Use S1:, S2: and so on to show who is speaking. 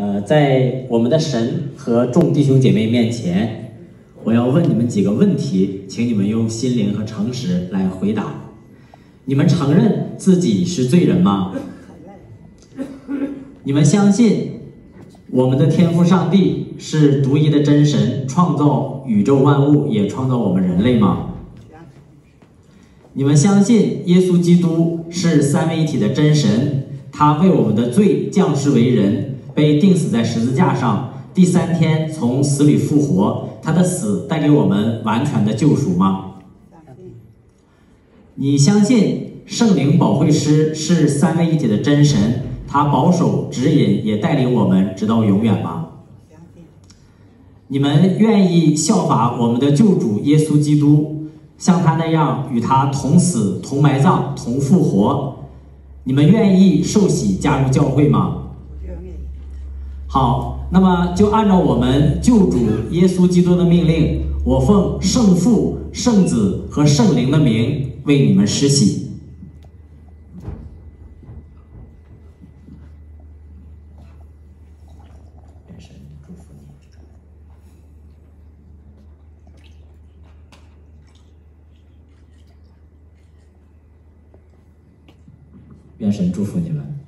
S1: 呃，在我们的神和众弟兄姐妹面前，我要问你们几个问题，请你们用心灵和诚实来回答。你们承认自己是罪人吗？你们相信我们的天父上帝是独一的真神，创造宇宙万物，也创造我们人类吗？你们相信耶稣基督是三位一体的真神，他为我们的罪降世为人，被钉死在十字架上，第三天从死里复活，他的死带给我们完全的救赎吗？你相信圣灵保惠师是三位一体的真神，他保守、指引，也带领我们直到永远吗？你们愿意效法我们的救主耶稣基督，像他那样与他同死、同埋葬、同复活？你们愿意受洗加入教会吗？好，那么就按照我们救主耶稣基督的命令，我奉圣父、圣子和圣灵的名为你们施洗。愿神祝福你。愿神祝福你们。